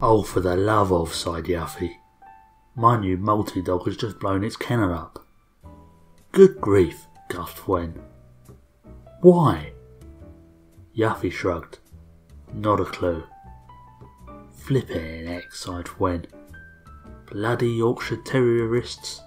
Oh, for the love of, sighed Yuffie. My new multi dog has just blown its kennel up. Good grief, gasped Fuen. Why? Yuffie shrugged. Not a clue. Flippin' heck, sighed Fuen. Bloody Yorkshire Terrierists.